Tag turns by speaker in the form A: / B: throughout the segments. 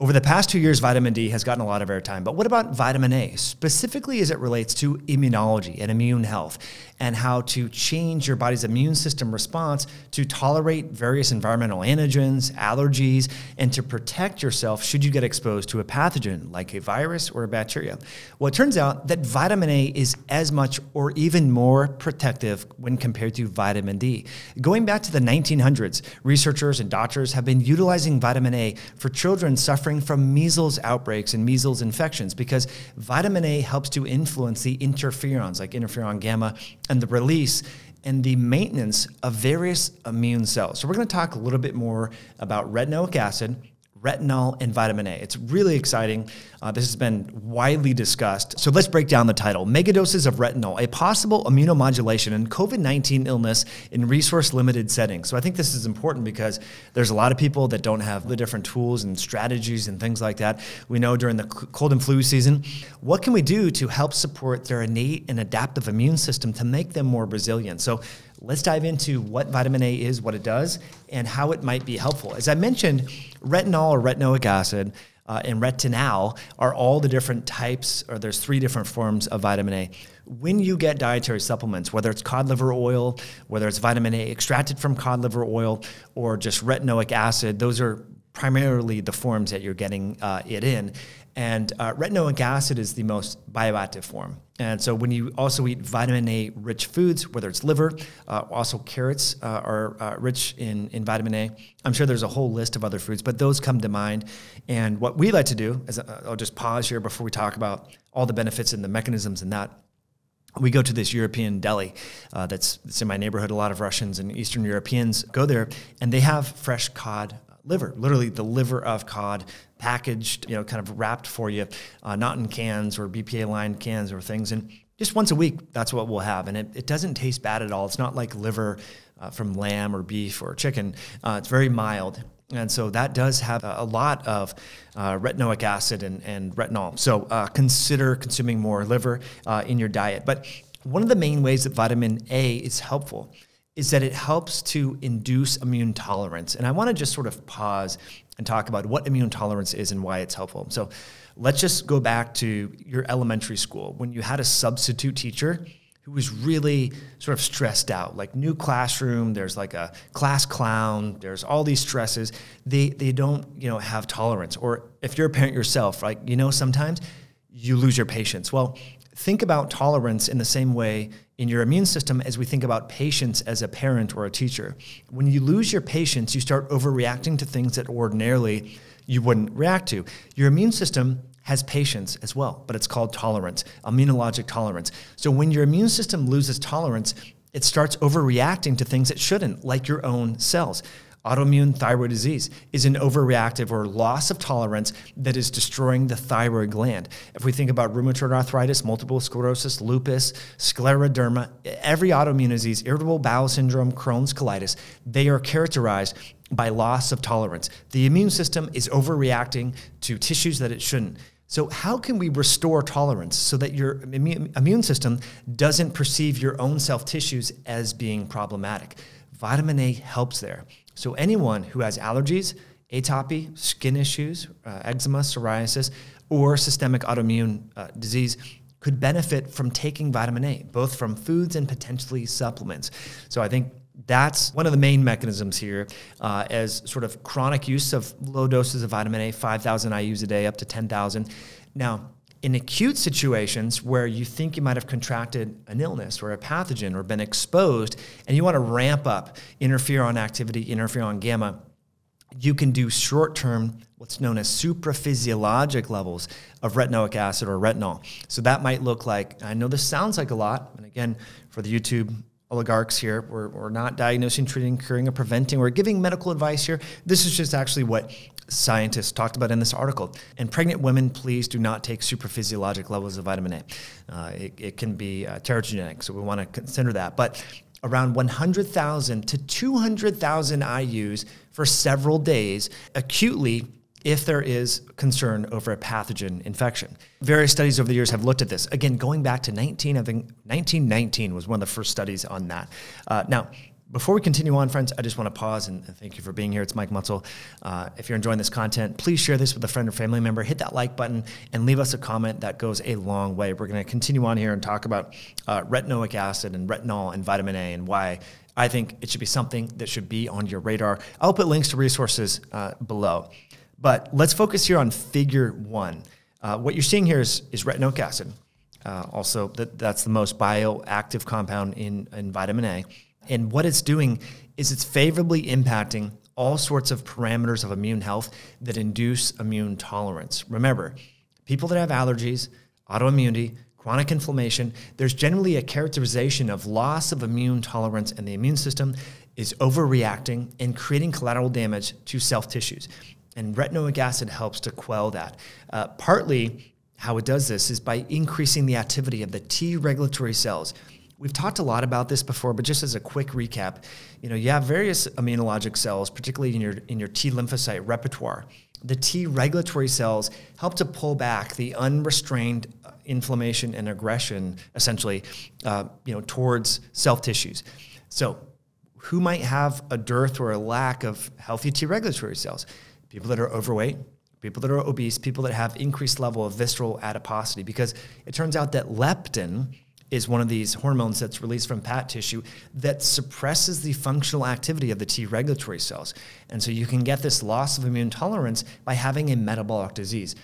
A: Over the past two years, vitamin D has gotten a lot of airtime, but what about vitamin A, specifically as it relates to immunology and immune health, and how to change your body's immune system response to tolerate various environmental antigens, allergies, and to protect yourself should you get exposed to a pathogen like a virus or a bacteria? Well, it turns out that vitamin A is as much or even more protective when compared to vitamin D. Going back to the 1900s, researchers and doctors have been utilizing vitamin A for children suffering suffering from measles outbreaks and measles infections because vitamin A helps to influence the interferons like interferon gamma and the release and the maintenance of various immune cells. So we're going to talk a little bit more about retinoic acid retinol and vitamin A. It's really exciting. Uh, this has been widely discussed. So let's break down the title Megadoses of Retinol, a possible immunomodulation in COVID 19 illness in resource limited settings. So I think this is important because there's a lot of people that don't have the different tools and strategies and things like that. We know during the cold and flu season, what can we do to help support their innate and adaptive immune system to make them more resilient? So let's dive into what vitamin A is, what it does, and how it might be helpful. As I mentioned, retinol or retinoic acid uh, and retinal are all the different types, or there's three different forms of vitamin A. When you get dietary supplements, whether it's cod liver oil, whether it's vitamin A extracted from cod liver oil, or just retinoic acid, those are primarily the forms that you're getting uh, it in. And uh, retinoic acid is the most bioactive form. And so when you also eat vitamin A rich foods, whether it's liver, uh, also carrots uh, are uh, rich in, in vitamin A. I'm sure there's a whole list of other foods, but those come to mind. And what we like to do is uh, I'll just pause here before we talk about all the benefits and the mechanisms in that we go to this European deli uh, that's, that's in my neighborhood. A lot of Russians and Eastern Europeans go there, and they have fresh cod liver, literally the liver of cod, packaged, you know, kind of wrapped for you, uh, not in cans or BPA lined cans or things. And just once a week, that's what we'll have. And it, it doesn't taste bad at all. It's not like liver uh, from lamb or beef or chicken. Uh, it's very mild. And so that does have a, lot of uh, retinoic acid and, and retinol. So uh, consider consuming more liver uh, in your diet. But one of the main ways that vitamin A is helpful is that it helps to induce immune tolerance. And I want to just sort of pause and talk about what immune tolerance is and why it's helpful. So let's just go back to your elementary school when you had a substitute teacher who was really sort of stressed out like new classroom there's like a class clown there's all these stresses they they don't you know have tolerance or if you're a parent yourself like you know sometimes you lose your patience well think about tolerance in the same way in your immune system as we think about patience as a parent or a teacher. When you lose your patience, you start overreacting to things that ordinarily you wouldn't react to. Your immune system has patience as well, but it's called tolerance, immunologic tolerance. So when your immune system loses tolerance, it starts overreacting to things it shouldn't, like your own cells autoimmune thyroid disease is an overreactive or loss of tolerance that is destroying the thyroid gland. If we think about rheumatoid arthritis, multiple sclerosis, lupus, scleroderma, every autoimmune disease, irritable bowel syndrome, Crohn's colitis, they are characterized by loss of tolerance. The immune system is overreacting to tissues that it shouldn't. So, how can we restore tolerance so that your immune system doesn't perceive your own self tissues as being problematic? Vitamin A helps there. So anyone who has allergies, atopy, skin issues, uh, eczema, psoriasis, or systemic autoimmune uh, disease could benefit from taking vitamin A, both from foods and potentially supplements. So I think that's one of the main mechanisms here uh, as sort of chronic use of low doses of vitamin A, 5,000 IUs a day up to 10,000. Now, in acute situations where you think you might have contracted an illness or a pathogen or been exposed and you want to ramp up interferon activity, interferon gamma, you can do short term, what's known as supraphysiologic levels of retinoic acid or retinol. So that might look like, I know this sounds like a lot, and again, for the YouTube oligarchs here. We're, we're not diagnosing, treating, curing, or preventing. We're giving medical advice here. This is just actually what scientists talked about in this article. And pregnant women, please do not take supraphysiologic levels of vitamin A. Uh, it, it, can be uh, teratogenic, so we want to consider that. But around 100,000 to 200,000 IUs for several days acutely if there is concern over a pathogen infection. Various studies over the years have looked at this. Again, going back to 19, I think 1919 was one of the first studies on that. Uh, now, Before we continue on, friends, I just want to pause and thank you for being here. It's Mike Mutzel. Uh, if you're enjoying this content, please share this with a friend or family member. Hit that like button and leave us a comment. That goes a long way. We're going to continue on here and talk about uh, retinoic acid and retinol and vitamin A and why I think it should be something that should be on your radar. I'll put links to resources uh, below. But let's focus here on figure one. Uh, what you're seeing here is, is retinoic acid. Uh, also, that, that's the most bioactive compound in, in vitamin A. And what it's doing is it's favorably impacting all sorts of parameters of immune health that induce immune tolerance. Remember, people that have allergies, autoimmunity, chronic inflammation, there's generally a characterization of loss of immune tolerance, and the immune system is overreacting and creating collateral damage to self tissues. And retinoic acid helps to quell that. Uh, partly, how it does this is by increasing the activity of the T regulatory cells We've talked a lot about this before, but just as a quick recap, you know, you have various immunologic cells, particularly in your in your T lymphocyte repertoire. The T regulatory cells help to pull back the unrestrained uh, inflammation and aggression, essentially, uh, you know, towards self tissues. So, who might have a dearth or a lack of healthy T regulatory cells? People that are overweight, people that are obese, people that have increased level of visceral adiposity, because it turns out that leptin is one of these hormones that's released from fat tissue that suppresses the functional activity of the T regulatory cells. And so you can get this loss of immune tolerance by having a metabolic disease.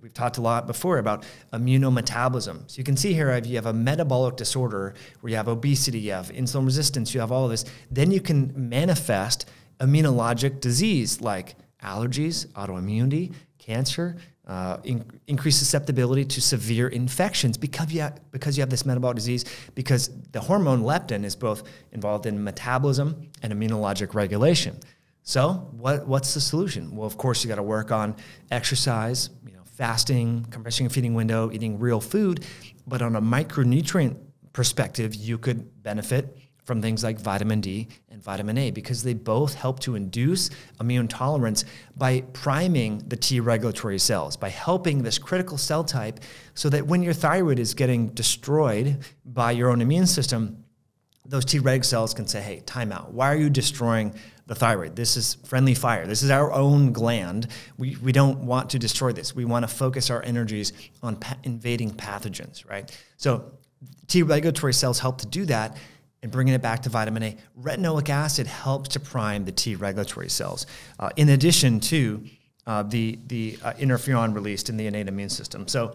A: We've talked a lot before about immunometabolism. So you can see here if you have a metabolic disorder where you have obesity, you have insulin resistance, you have all of this, then you can manifest immunologic disease like allergies, autoimmunity, cancer, uh, in, increased susceptibility to severe infections because you, have, because you have this metabolic disease, because the hormone leptin is both involved in metabolism and immunologic regulation. So, what, what's the solution? Well, of course, you got to work on exercise, you know, fasting, compressing your feeding window, eating real food. But on a micronutrient perspective, you could benefit from things like vitamin D and vitamin A because they both help to induce immune tolerance by priming the T regulatory cells, by helping this critical cell type so that when your thyroid is getting destroyed by your own immune system, those T reg cells can say, hey, time out. Why are you destroying the thyroid? This is friendly fire. This is our own gland. We, we don't want to destroy this. We want to focus our energies on pa- invading pathogens, right? So T regulatory cells help to do that and bringing it back to vitamin A, retinoic acid helps to prime the T regulatory cells, uh, in addition to uh, the, the uh, interferon released in the innate immune system. So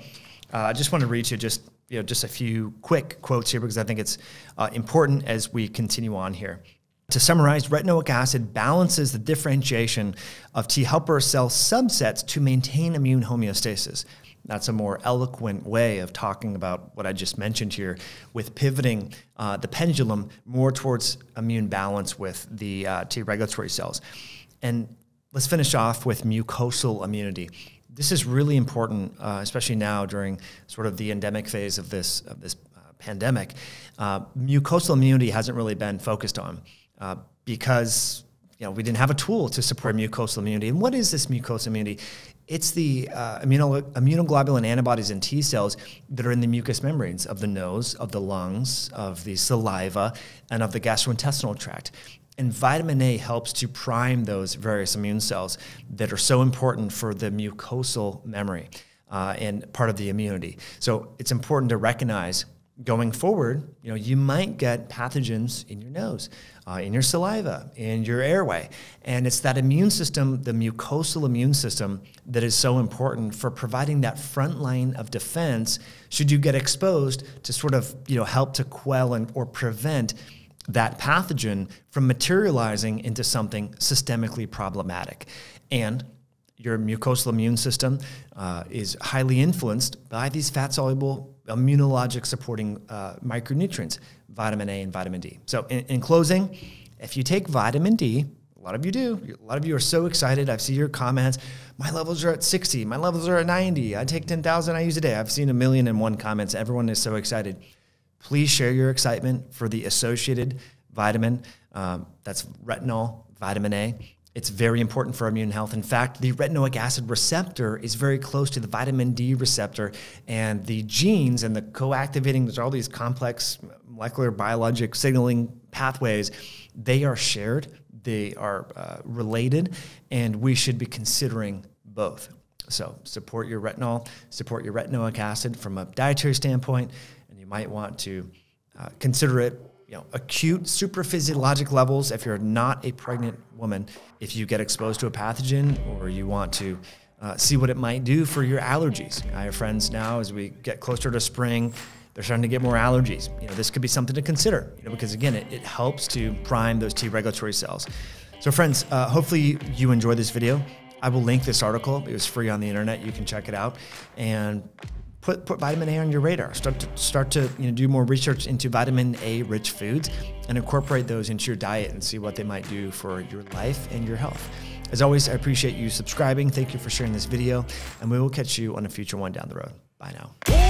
A: uh, I just want to read you just, you know, just a few quick quotes here because I think it's uh, important as we continue on here. To summarize, retinoic acid balances the differentiation of T helper cell subsets to maintain immune homeostasis. That's a more eloquent way of talking about what I just mentioned here, with pivoting uh, the pendulum more towards immune balance with the uh, T regulatory cells. And let's finish off with mucosal immunity. This is really important, uh, especially now during sort of the endemic phase of this of this uh, pandemic. Uh, mucosal immunity hasn't really been focused on uh, because you know, we didn't have a tool to support mucosal immunity. And what is this mucosal immunity? It's the uh, immunoglobulin antibodies and T cells that are in the mucous membranes of the nose, of the lungs, of the saliva, and of the gastrointestinal tract. And vitamin A helps to prime those various immune cells that are so important for the mucosal memory uh, and part of the immunity. So it's important to recognize going forward, you know, you might get pathogens in your nose, uh, in your saliva, in your airway. And it's that immune system, the mucosal immune system, that is so important for providing that front line of defense should you get exposed to sort of, you know, help to quell and, or prevent that pathogen from materializing into something systemically problematic. And your mucosal immune system uh, is highly influenced by these fat soluble immunologic supporting uh, micronutrients, vitamin A and vitamin D. So, in, in, closing, if you take vitamin D, a lot of you do, a lot of you are so excited. I've seen your comments. My levels are at 60, my levels are at 90. I take 10,000 IUs a day. I've seen a million and one comments. Everyone is so excited. Please share your excitement for the associated vitamin. Um, that's retinol, vitamin A It's very important for immune health. In fact, the retinoic acid receptor is very close to the vitamin D receptor, and the genes and the co-activating, there's all these complex molecular biologic signaling pathways, they are shared, they are uh, related, and we should be considering both. So support your retinol, support your retinoic acid from a dietary standpoint, and you might want to uh, consider it you know, acute supraphysiologic levels if you're not a pregnant woman, if you get exposed to a pathogen or you want to uh, see what it might do for your allergies. I have friends now as we get closer to spring, they're starting to get more allergies. You know, this could be something to consider, you know, because again, it, it helps to prime those T regulatory cells. So friends, uh, hopefully you enjoyed this video. I will link this article. It was free on the internet. You can check it out. And put, put vitamin A on your radar. Start to start to you know, do more research into vitamin A rich foods and incorporate those into your diet and see what they might do for your life and your health. As always, I appreciate you subscribing. Thank you for sharing this video, and we will catch you on a future one down the road. Bye now.